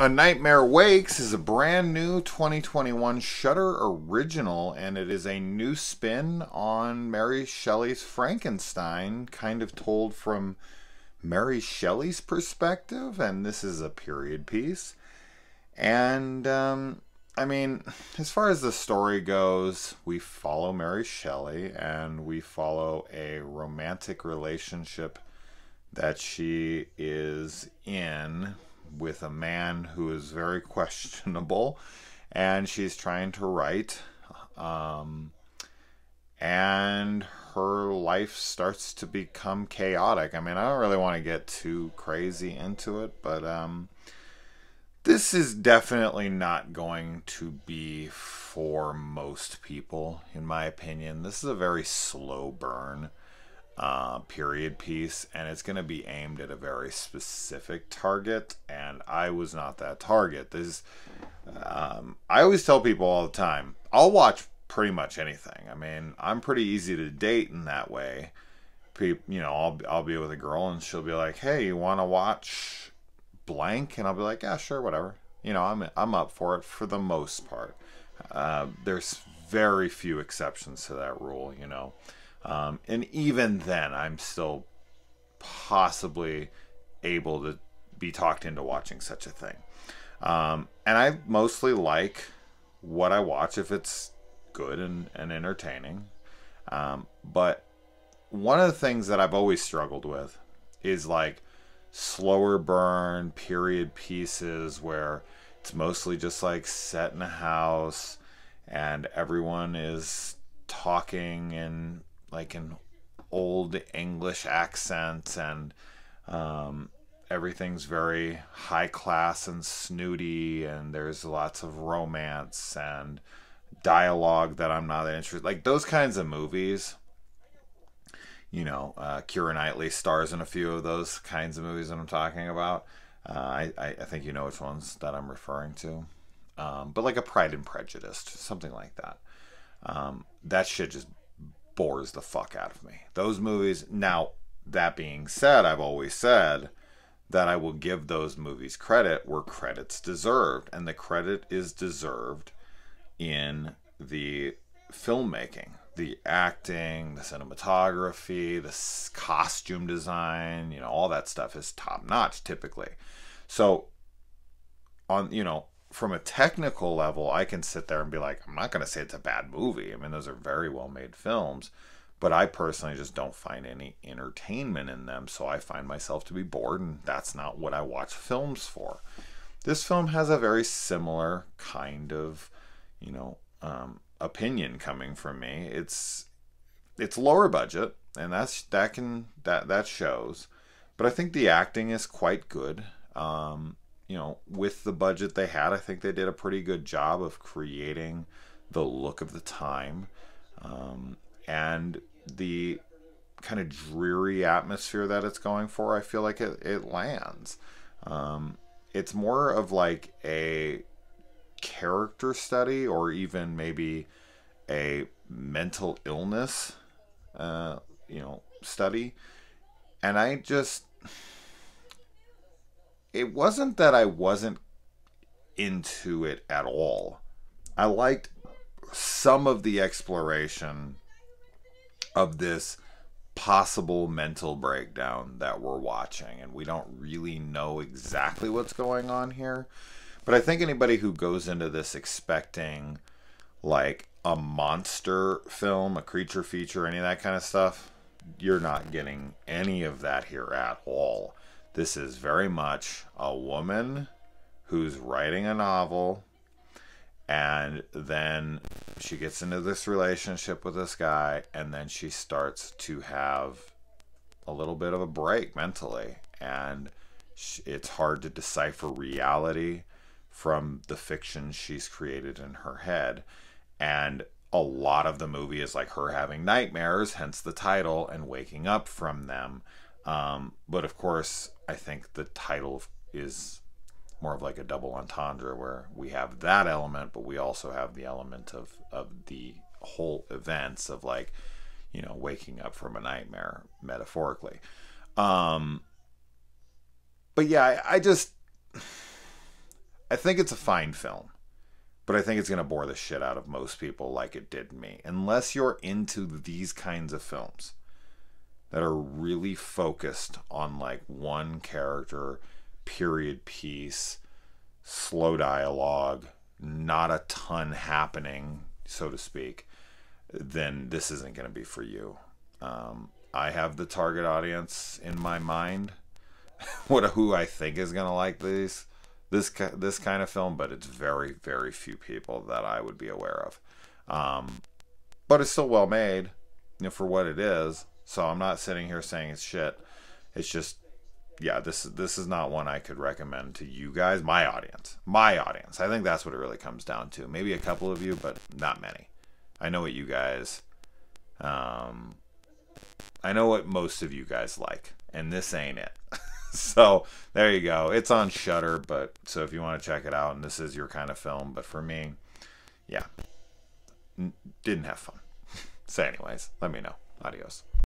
A Nightmare Wakes is a brand new 2021 Shudder original, and it is a new spin on Mary Shelley's Frankenstein, kind of told from Mary Shelley's perspective, and this is a period piece. And, um, I mean, as far as the story goes, we follow Mary Shelley and we follow a romantic relationship that she is in with a man who is very questionable, and she's trying to write. Um, and her life starts to become chaotic. I mean, I don't really want to get too crazy into it, but um, this is definitely not going to be for most people, in my opinion. This is a very slow burn uh, period piece, and it's going to be aimed at a very specific target. And I was not that target. This, um, I always tell people all the time, I'll watch pretty much anything. I mean, I'm pretty easy to date in that way. People, you know, I'll I'll be with a girl and she'll be like, "Hey, you want to watch blank?" And I'll be like, "Yeah, sure, whatever." You know, I'm I'm up for it for the most part. Uh, there's very few exceptions to that rule, you know. Um, and even then, I'm still possibly able to be talked into watching such a thing. Um, and I mostly like what I watch if it's good and, and entertaining. Um, but one of the things that I've always struggled with is like slower burn period pieces where it's mostly just like set in a house and everyone is talking in like an old English accent and um, everything's very high class and snooty and there's lots of romance and dialogue that I'm not interested like those kinds of movies you know uh, Keira Knightley stars in a few of those kinds of movies that I'm talking about. Uh, I, I think you know which ones that I'm referring to. Um, but like a Pride and Prejudice something like that. Um, that shit just bores the fuck out of me. Those movies. Now, that being said, I've always said that I will give those movies credit where credit's deserved, and the credit is deserved in the filmmaking, the acting, the cinematography, the costume design, you know, all that stuff is top notch typically. So on, you know, from a technical level, I can sit there and be like, I'm not going to say it's a bad movie. I mean, those are very well made films, but I personally just don't find any entertainment in them. So I find myself to be bored, and that's not what I watch films for. This film has a very similar kind of, you know, um, opinion coming from me. It's it's lower budget, and that's that can that that shows, but I think the acting is quite good. Um, you know, with the budget they had, I think they did a pretty good job of creating the look of the time um, and the kind of dreary atmosphere that it's going for. I feel like it, it lands. Um, it's more of like a character study or even maybe a mental illness, uh, you know, study. And I just it wasn't that I wasn't into it at all. I liked some of the exploration of this possible mental breakdown that we're watching, and we don't really know exactly what's going on here. But I think anybody who goes into this expecting like a monster film, a creature feature, any of that kind of stuff, you're not getting any of that here at all. This is very much a woman who's writing a novel and then she gets into this relationship with this guy and then she starts to have a little bit of a break mentally. And it's hard to decipher reality from the fiction she's created in her head. And a lot of the movie is like her having nightmares hence the title and waking up from them um, but of course, I think the title is more of like a double entendre where we have that element, but we also have the element of, of the whole events of like, you know, waking up from a nightmare metaphorically. Um, but yeah, I, I just, I think it's a fine film, but I think it's going to bore the shit out of most people like it did me. Unless you're into these kinds of films that are really focused on like one character, period piece, slow dialogue, not a ton happening, so to speak, then this isn't going to be for you. Um, I have the target audience in my mind. what who I think is going to like these this this kind of film, but it's very very few people that I would be aware of. Um, but it's still well made, you know, for what it is. So I'm not sitting here saying it's shit. It's just yeah, this this is not one I could recommend to you guys, my audience, my audience. I think that's what it really comes down to. Maybe a couple of you, but not many. I know what you guys, um, I know what most of you guys like, and this ain't it. so there you go. It's on Shudder, but so if you want to check it out, and this is your kind of film, but for me, yeah, didn't have fun. so, anyways, let me know. Adios.